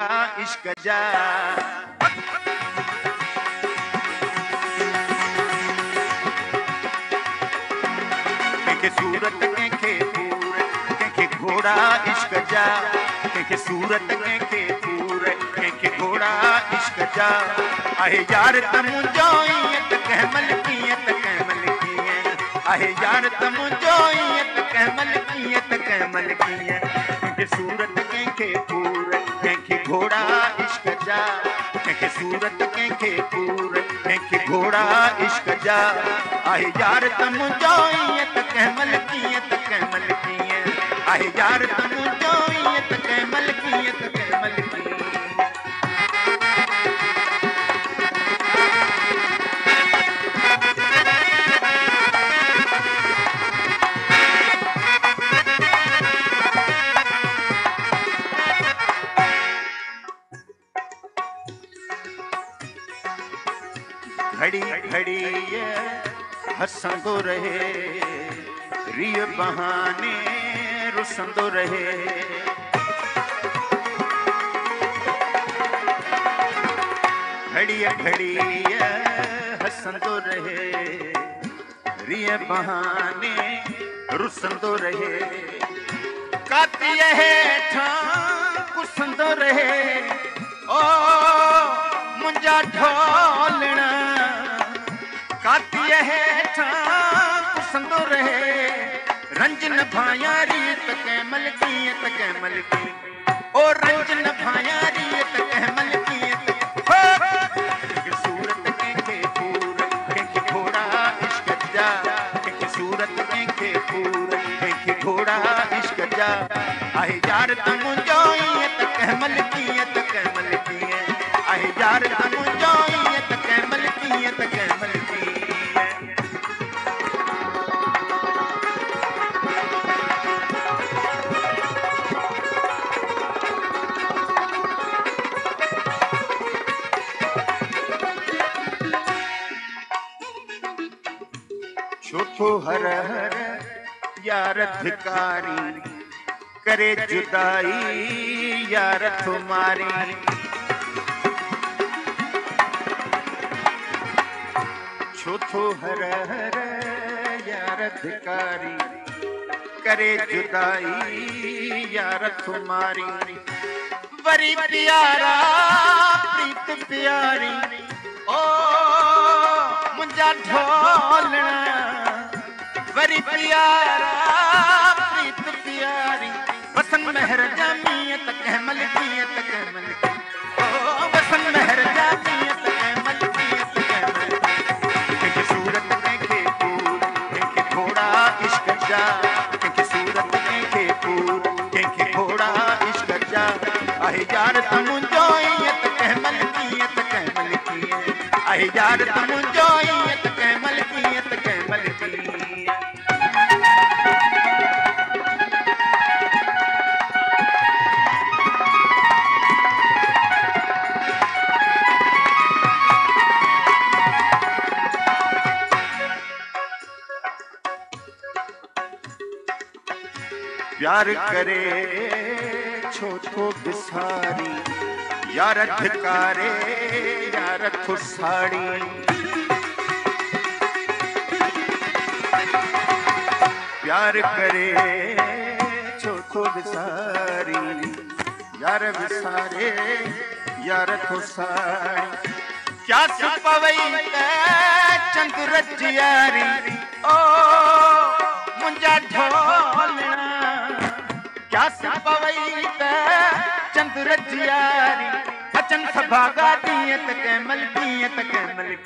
इश्क जा। सूरत कंहिंखे पूर कंहिंखे घोड़ा इश्क जा। कंहिंखे सूरत कंहिंखे पूर कंहिंखे घोड़ा इश्क जा। आहे यार त मुंहिंजो ईअं त कंहिं कीअं त आहे यार त मुंहिंजो ईअं त कंहिं कीअं त कंहिं कीअं कंहिंखे सूरत कंहिंखे पूर कंहिंखे घोड़ा इश्क जा। कंहिंखे सूरत कंहिंखे पूर कंहिंखे घोड़ा इश्क जा। आहे यार त मुंहिंजो ईअं त कंहिं कीअं त कंहिं कीअं आहे यार त मुंहिंजो ईअं त कंहिं कीअं त घड़ी घड़ी ये हंसंदो रहे, रिय बहाने रुसंदो रहे। घड़ी घड़ी ये हंसंदो रहे, रिय बहाने रुसंदो रहे। काती हेठा कुसंदो रहे, ओ मुंहिंजा ढोलण भाया रीत कंहिं कीअं त कंहिं की ओ रंज भाया रीत कंहिं कीअं सूरत कंहिंखे पूर कंहिंखे घोड़ा इश्क जा। कंहिंखे सूरत कंहिंखे पूर कंहिंखे घोड़ा इश्क जा। आहे यार त मुंहिंजो ईअं त कंहिं कीअं आहे यार त मुंहिंजो ईअं त कंहिं छुपो हर हर, यार धिकारी, करे जुदाई, यार तुम्हारी। छुथो हर हर, यार धिकारी, करे जुदाई, यार तुम्हारी। वरी प्यारा, प्रीत प्यारी, ओ मुंहिंजा ढोलण वरी प्यारा प्रीत प्यारी वसन महर जामियत कहमल कीयत कहमल ओ वसन महर प्यार करे छो बिसारी, यार धिकारे, यार साड़ी प्यार करे छो थो बिसारी, यार बिसारे, यार साड़ी क्या सुपवई चंद रजियारी? ओ मुंहिंजा ढोलणा चंदरागा कैमलियत कैमल